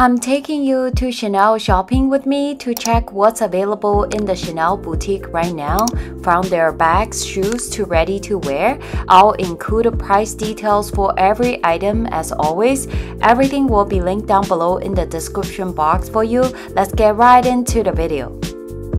I'm taking you to Chanel shopping with me to check what's available in the Chanel boutique right now, from their bags, shoes to ready to wear. I'll include price details for every item as always. Everything will be linked down below in the description box for you. Let's get right into the video.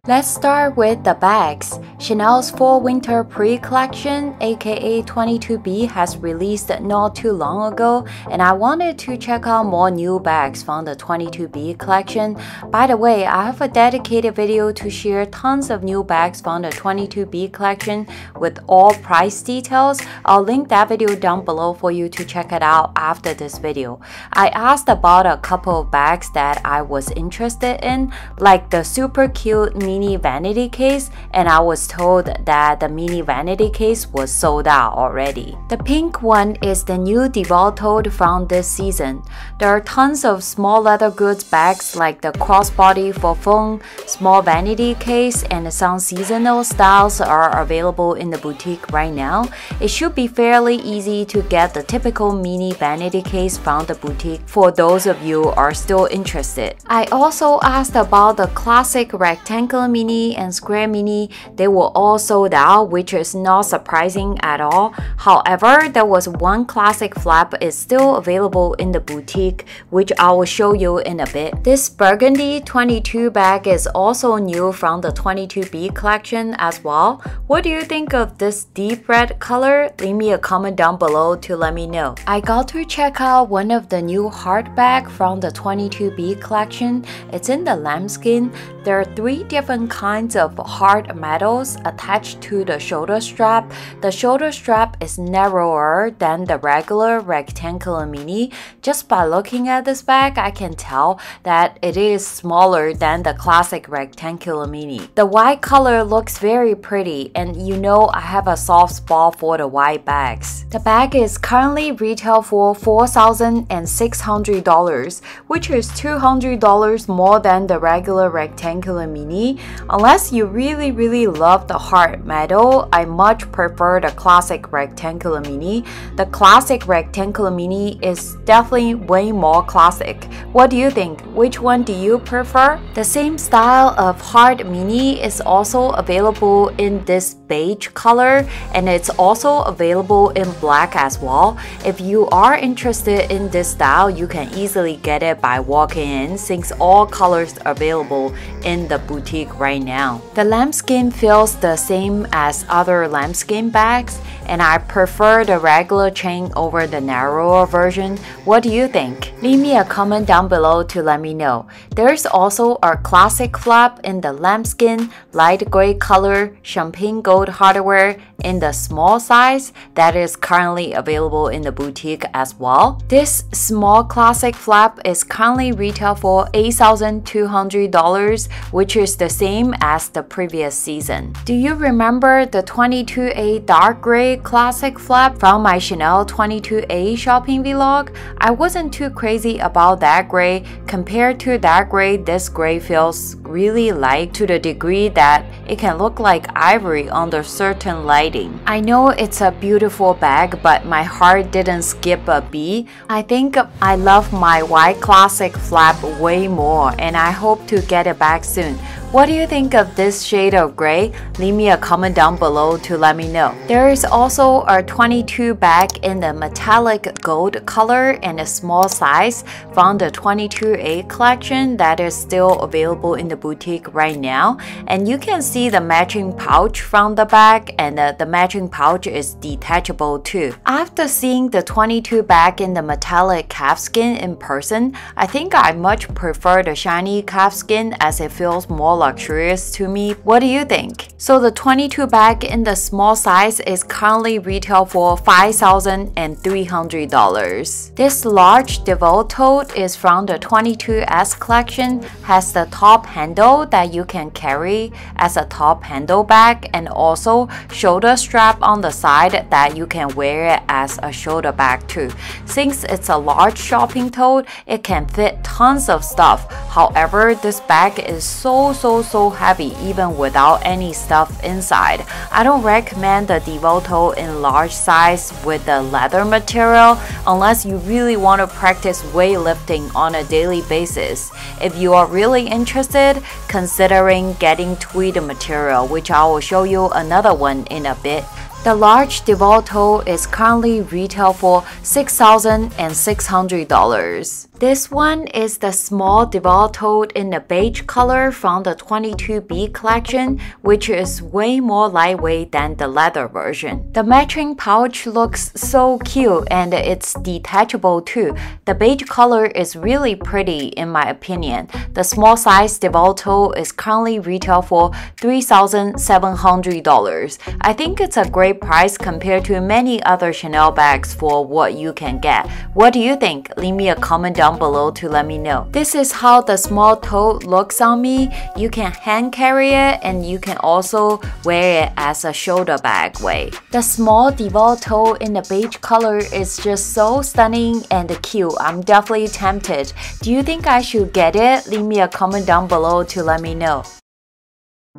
Let's start with the bags. Chanel's Fall Winter Pre-Collection, aka 22B, has released not too long ago, and I wanted to check out more new bags from the 22B collection. By the way, I have a dedicated video to share tons of new bags from the 22B collection with all price details. I'll link that video down below for you to check it out after this video. I asked about a couple of bags that I was interested in, like the super cute mini vanity case and I was told that the mini vanity case was sold out already. The pink one is the new Deauville tote from this season. There are tons of small leather goods bags like the crossbody for phone, small vanity case, and some seasonal styles are available in the boutique right now. It should be fairly easy to get the typical mini vanity case from the boutique for those of you are still interested. I also asked about the classic rectangle Mini and Square Mini, they were all sold out, which is not surprising at all. However, there was one classic flap is still available in the boutique, which I will show you in a bit. This burgundy 22 bag is also new from the 22B collection as well. What do you think of this deep red color? Leave me a comment down below to let me know. I got to check out one of the new heart bag from the 22B collection. It's in the lambskin. There are three different different kinds of hard metals attached to the shoulder strap. The shoulder strap is narrower than the regular rectangular mini. Just by looking at this bag, I can tell that it is smaller than the classic rectangular mini. The white color looks very pretty and you know I have a soft spot for the white bags. The bag is currently retail for $4,600, which is $200 more than the regular rectangular mini. Unless you really really love the hard metal, I much prefer the classic rectangular mini. The classic rectangular mini is definitely way more classic. What do you think? Which one do you prefer? The same style of heart mini is also available in this beige color and it's also available in black as well. If you are interested in this style, you can easily get it by walking in since all colors are available in the boutique right now. The lambskin feels the same as other lambskin bags and I prefer the regular chain over the narrower version. What do you think? Leave me a comment down below to let me know. There's also a classic flap in the lambskin, light gray color, champagne gold hardware in the small size that is currently available in the boutique as well. This small classic flap is currently retail for $8,200, which is the same as the previous season. Do you remember the 22A dark gray classic flap from my Chanel 22A shopping vlog? I wasn't too crazy about that gray. Compared to that gray, this gray feels really light to the degree that it can look like ivory under certain lighting. I know it's a beautiful bag, but my heart didn't skip a beat. I think I love my white classic flap way more and I hope to get it back soon. What do you think of this shade of gray? Leave me a comment down below to let me know. There is also a 22 bag in the metallic gold color and a small size from the 22A collection that is still available in the boutique right now. And you can see the matching pouch from the bag and the, the matching pouch is detachable too. After seeing the 22 bag in the metallic calfskin in person, I think I much prefer the shiny calfskin as it feels more luxurious to me. What do you think? So the 22 bag in the small size is currently retail for $5,300. This large Deauville tote is from the 22S collection, has the top handle that you can carry as a top handle bag and also shoulder strap on the side that you can wear it as a shoulder bag too. Since it's a large shopping tote, it can fit tons of stuff. However, this bag is so so so so heavy even without any stuff inside. I don't recommend the Deauville tote in large size with the leather material unless you really want to practice weightlifting on a daily basis. If you are really interested, considering getting tweed material, which I will show you another one in a bit. The large Deauville tote is currently retail for $6,600. This one is the small Deauville tote in the beige color from the 22B collection, which is way more lightweight than the leather version. The matching pouch looks so cute and it's detachable too. The beige color is really pretty in my opinion. The small size Deauville tote is currently retail for $3,700. I think it's a great great price compared to many other Chanel bags for what you can get. What do you think? Leave me a comment down below to let me know. This is how the small tote looks on me. You can hand carry it and you can also wear it as a shoulder bag way. The small Deauville tote in the beige color is just so stunning and cute. I'm definitely tempted. Do you think I should get it? Leave me a comment down below to let me know.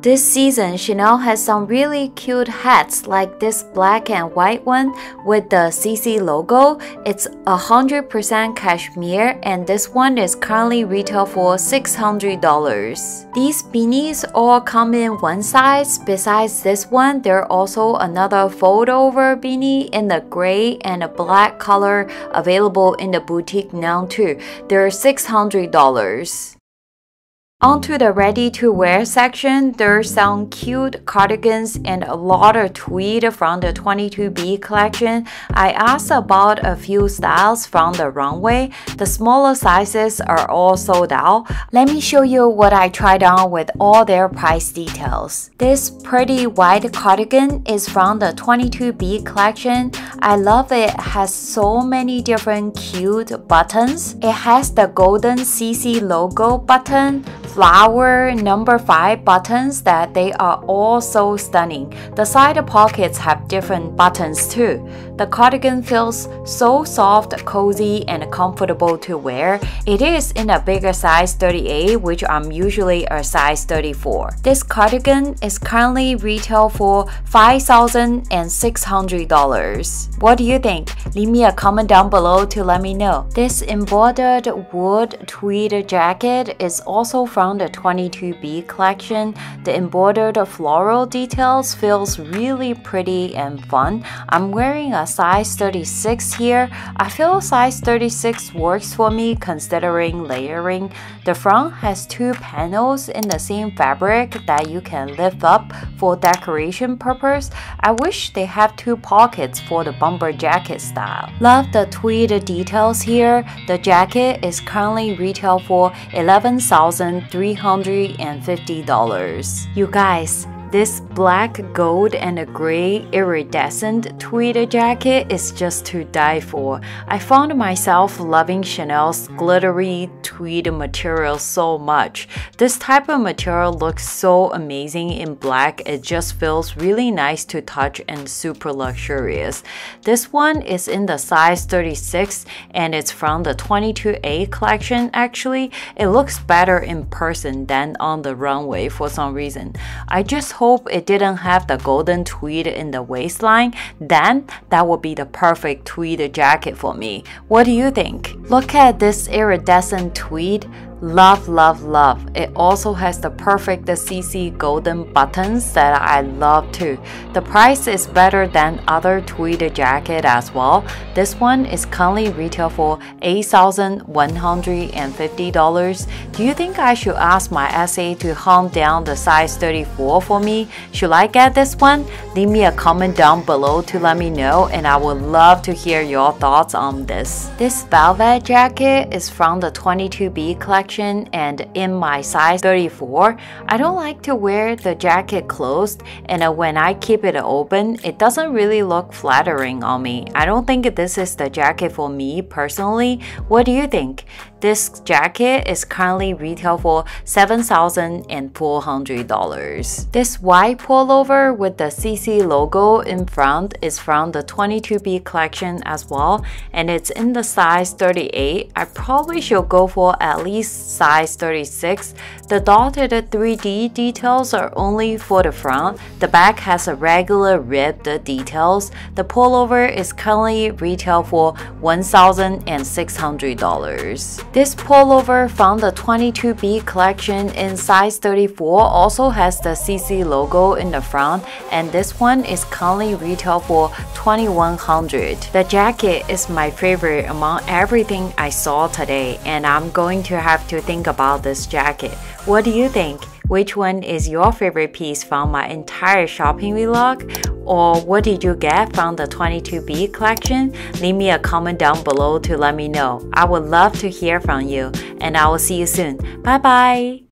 This season, Chanel has some really cute hats like this black and white one with the CC logo. It's 100% cashmere and this one is currently retail for $600. These beanies all come in one size. Besides this one, there are also another fold over beanie in the gray and a black color available in the boutique now too. They're $600. Onto the ready to wear section, there's some cute cardigans and a lot of tweed from the 22B collection. I asked about a few styles from the runway. The smaller sizes are all sold out. Let me show you what I tried on with all their price details. This pretty white cardigan is from the 22B collection. I love it. it has so many different cute buttons. It has the golden CC logo button flower number 5 buttons that they are all so stunning. The side pockets have different buttons too. The cardigan feels so soft, cozy, and comfortable to wear. It is in a bigger size 38, which I'm usually a size 34. This cardigan is currently retail for $5,600. What do you think? Leave me a comment down below to let me know. This embroidered wood tweed jacket is also from the 22B collection. The embroidered floral details feels really pretty and fun. I'm wearing a size 36 here. I feel size 36 works for me considering layering. The front has two panels in the same fabric that you can lift up for decoration purpose. I wish they have two pockets for the bomber jacket style. Love the tweed details here. The jacket is currently retail for 11,000 $350. You guys, this black, gold, and a gray iridescent tweed jacket is just to die for. I found myself loving Chanel's glittery tweed material so much. This type of material looks so amazing in black, it just feels really nice to touch and super luxurious. This one is in the size 36 and it's from the 22A collection actually. It looks better in person than on the runway for some reason. I just hope it didn't have the golden tweed in the waistline, then that would be the perfect tweed jacket for me. What do you think? Look at this iridescent tweed Love, love, love. It also has the perfect CC golden buttons that I love too. The price is better than other tweed jacket as well. This one is currently retail for $8,150. Do you think I should ask my SA to hunt down the size 34 for me? Should I get this one? Leave me a comment down below to let me know and I would love to hear your thoughts on this. This velvet jacket is from the 22B collection and in my size 34, I don't like to wear the jacket closed and uh, when I keep it open, it doesn't really look flattering on me. I don't think this is the jacket for me personally. What do you think? This jacket is currently retail for $7,400. This white pullover with the CC logo in front is from the 22B collection as well and it's in the size 38. I probably should go for at least size 36. The dotted 3D details are only for the front. The back has a regular ribbed details. The pullover is currently retail for $1,600. This pullover from the 22B collection in size 34 also has the CC logo in the front and this one is currently retail for 2100 The jacket is my favorite among everything I saw today and I'm going to have to think about this jacket. What do you think? Which one is your favorite piece from my entire shopping vlog? Or what did you get from the 22B collection? Leave me a comment down below to let me know. I would love to hear from you, and I will see you soon. Bye bye!